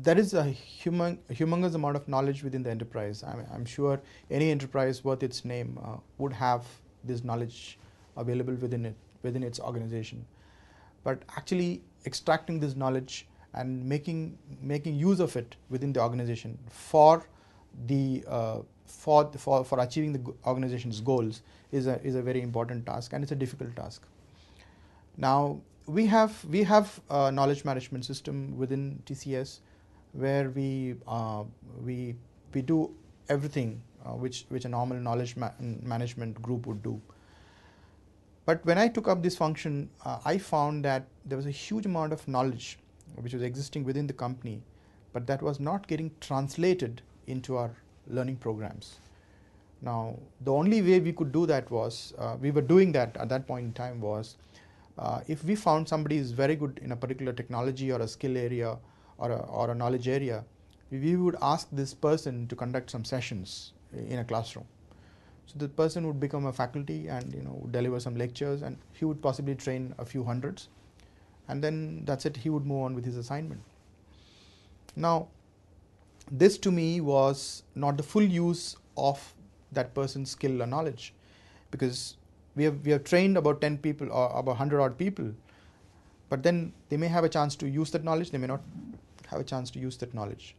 there is a human, humongous amount of knowledge within the enterprise. I am sure any enterprise worth its name uh, would have this knowledge available within it, within its organization. But actually extracting this knowledge and making, making use of it within the organization for the, uh, for, for, for achieving the organization's goals is a, is a very important task and it's a difficult task. Now, we have, we have a knowledge management system within TCS where we, uh, we, we do everything uh, which, which a normal knowledge ma management group would do. But when I took up this function, uh, I found that there was a huge amount of knowledge which was existing within the company, but that was not getting translated into our learning programs. Now, the only way we could do that was, uh, we were doing that at that point in time was, uh, if we found somebody is very good in a particular technology or a skill area or a, or a knowledge area, we would ask this person to conduct some sessions in a classroom. So the person would become a faculty and you know deliver some lectures and he would possibly train a few hundreds and then that's it he would move on with his assignment. Now this to me was not the full use of that person's skill or knowledge because we have, we have trained about 10 people or about 100 odd people but then they may have a chance to use that knowledge they may not have a chance to use that knowledge.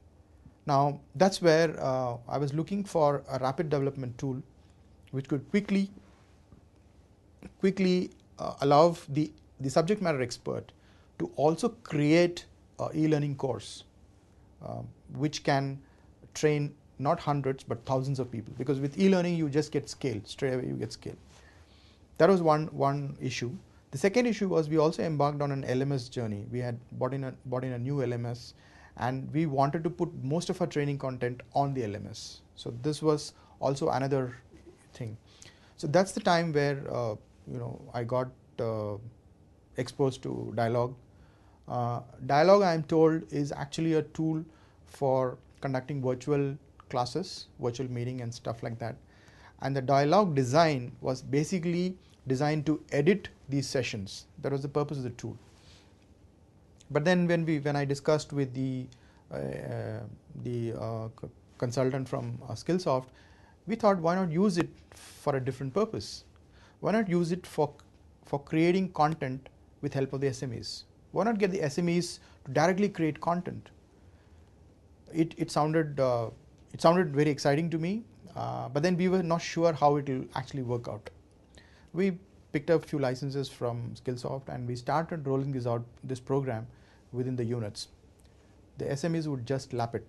Now that's where uh, I was looking for a rapid development tool which could quickly quickly uh, allow the, the subject matter expert to also create a e-learning course uh, which can train not hundreds but thousands of people because with e-learning you just get scale straight away you get scale. That was one, one issue. The second issue was we also embarked on an LMS journey. We had bought in a, bought in a new LMS and we wanted to put most of our training content on the LMS. So this was also another thing. So that's the time where uh, you know I got uh, exposed to Dialogue. Uh, Dialogue I am told is actually a tool for conducting virtual classes, virtual meeting and stuff like that. And the Dialogue design was basically designed to edit these sessions. That was the purpose of the tool. But then when we when I discussed with the uh, uh the uh, consultant from uh, Skillsoft, we thought why not use it for a different purpose? Why not use it for for creating content with help of the SMEs? Why not get the SMEs to directly create content? It it sounded uh, it sounded very exciting to me, uh, but then we were not sure how it will actually work out. We picked up a few licenses from Skillsoft and we started rolling this out, this program within the units. The SMEs would just lap it.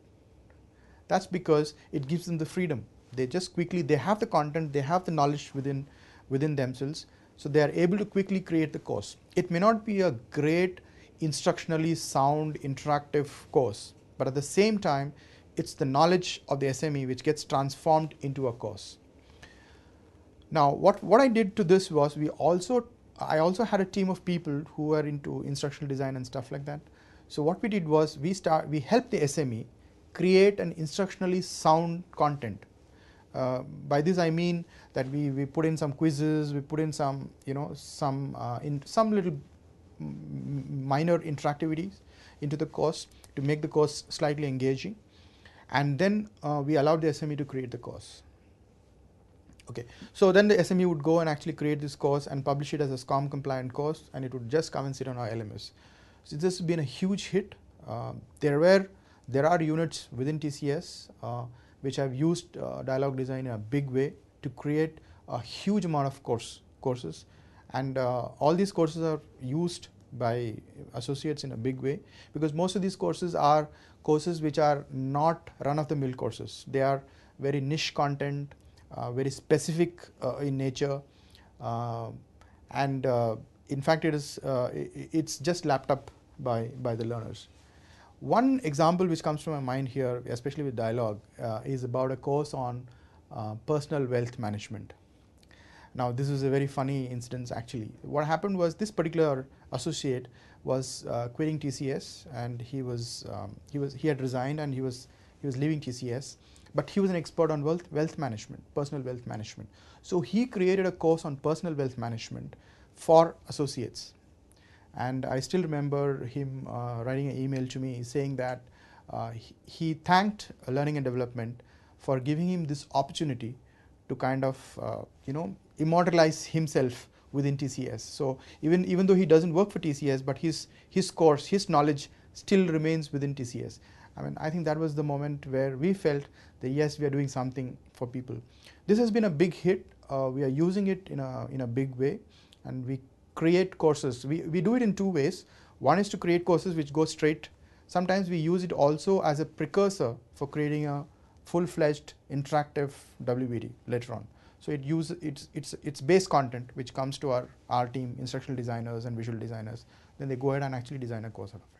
That's because it gives them the freedom. They just quickly, they have the content, they have the knowledge within, within themselves, so they are able to quickly create the course. It may not be a great instructionally sound interactive course, but at the same time, it's the knowledge of the SME which gets transformed into a course. Now, what, what I did to this was we also, I also had a team of people who were into instructional design and stuff like that. So what we did was we start, we helped the SME create an instructionally sound content. Uh, by this I mean that we, we put in some quizzes, we put in some, you know, some, uh, in some little minor interactivities into the course to make the course slightly engaging. And then uh, we allowed the SME to create the course. Okay, so then the SME would go and actually create this course and publish it as a SCORM compliant course and it would just come and sit on our LMS. So this has been a huge hit. Uh, there were, there are units within TCS uh, which have used uh, dialogue design in a big way to create a huge amount of course courses and uh, all these courses are used by associates in a big way because most of these courses are courses which are not run of the mill courses. They are very niche content very specific uh, in nature uh, and in fact it is it's just lapped up by, by the learners. One example which comes to my mind here, especially with dialogue, uh, is about a course on uh, personal wealth management. Now, this is a very funny instance actually. What happened was this particular associate was uh, quitting TCS and he was, um, he was, he had resigned and he was, he was leaving TCS but he was an expert on wealth, wealth management, personal wealth management. So he created a course on personal wealth management for associates. And I still remember him uh, writing an email to me saying that uh, he, thanked Learning and Development for giving him this opportunity to kind of, uh, you know, immortalize himself within TCS. So even, even though he doesn't work for TCS, but his, his course, his knowledge still remains within TCS. I mean, I think that was the moment where we felt that yes, we are doing something for people. This has been a big hit. Uh, we are using it in a, in a big way and we create courses. We, we do it in two ways. One is to create courses which go straight. Sometimes we use it also as a precursor for creating a full-fledged interactive WBT later on. So it uses it's it's it's base content which comes to our our team, instructional designers and visual designers. Then they go ahead and actually design a course out of it.